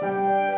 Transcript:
Bye.